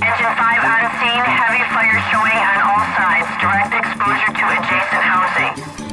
Engine 5 on scene, heavy fire showing on all sides. Direct exposure to adjacent housing.